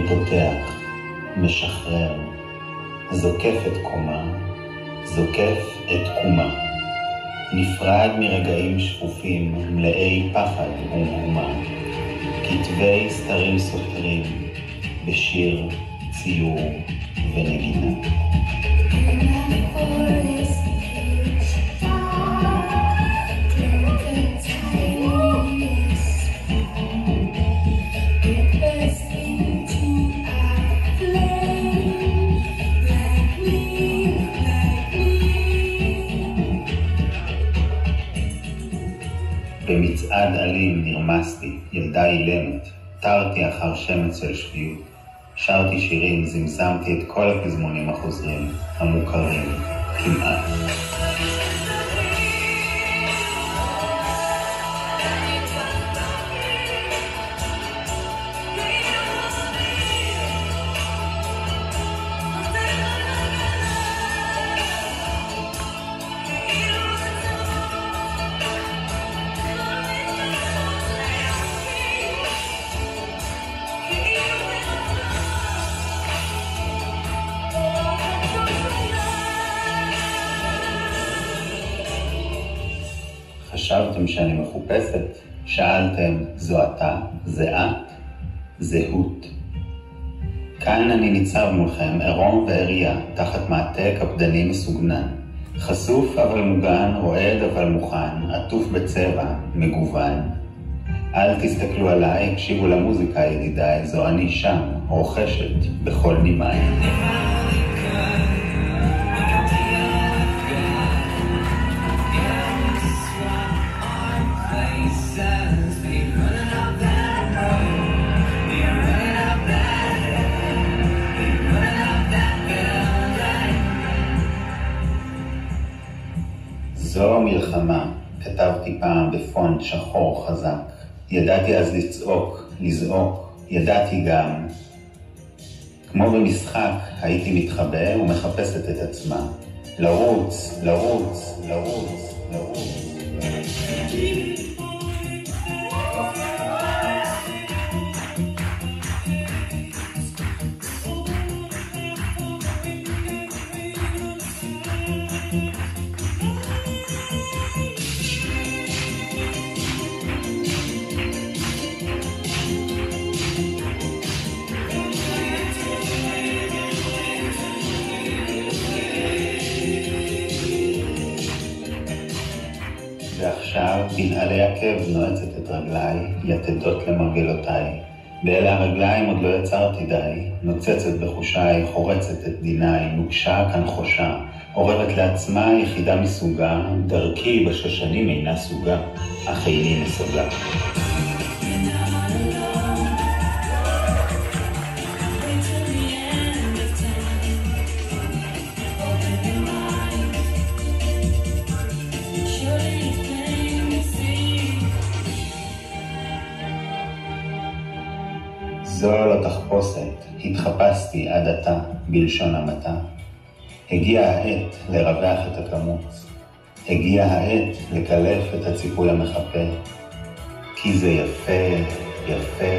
פותח, משחרר, זוקף את קומה, זוקף את קומה. נפרד מרגעים שפופים, מלאי פחד ומהומה. כתבי סתרים סותרים, בשיר, ציור ונגינה. במצעד אלים נרמסתי, ילדה אילמת, תרתי אחר שמץ של שפיות. שרתי שירים, זמזמתי את כל הפזמונים החוזרים, המוכרים, כמעט. חשבתם שאני מחופשת? שאלתם, זו אתה? זה את? זהות. כאן אני ניצב מולכם, עירום ועריה, תחת מעטה קפדני מסוגנן. חשוף אבל מוגן, רועד אבל מוכן, עטוף בצבע, מגוון. אל תסתכלו עליי, הקשיבו למוזיקה ידידיי, זו אני שם, רוכשת, בכל נימי. זו מלחמה, כתבתי פעם בפונט שחור חזק. ידעתי אז לצעוק, לזעוק, ידעתי גם. כמו במשחק, הייתי מתחבא ומחפשת את עצמה. לרוץ, לרוץ, לרוץ, לרוץ. בנעלי עקב נועצת את רגליי, יתדות למרגלותיי. באלה הרגליים עוד לא יצרתי די, נוצצת בחושיי, חורצת את דיניי, נוגשה כנחושה, עוררת לעצמה יחידה מסוגה, דרכי בשושנים אינה סוגה, אך איני נסוגה. זו לא תחפושת, התחפשתי עד עתה, בלשון המעטה. הגיעה העת לרווח את הכמות. הגיעה העת לקלף את הציפוי המחפה. כי זה יפה, יפה,